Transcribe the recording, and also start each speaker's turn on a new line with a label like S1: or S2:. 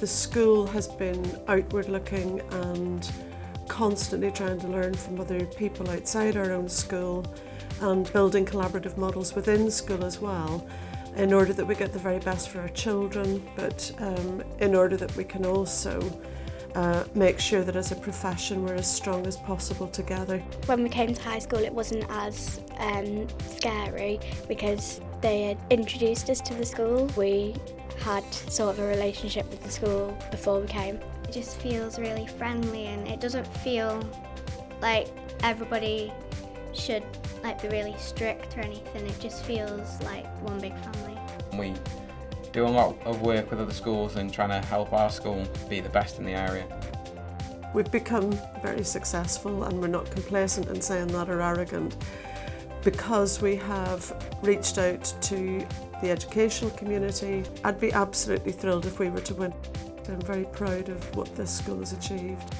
S1: The school has been outward looking and constantly trying to learn from other people outside our own school and building collaborative models within school as well in order that we get the very best for our children but um, in order that we can also uh, make sure that as a profession we're as strong as possible together.
S2: When we came to high school it wasn't as um, scary because they had introduced us to the school. We had sort of a relationship with the school before we came.
S3: It just feels really friendly and it doesn't feel like everybody should like be really strict or anything. It just feels like one big family.
S4: We do a lot of work with other schools and trying to help our school be the best in the area.
S1: We've become very successful and we're not complacent in saying that or arrogant because we have reached out to the educational community. I'd be absolutely thrilled if we were to win. I'm very proud of what this school has achieved.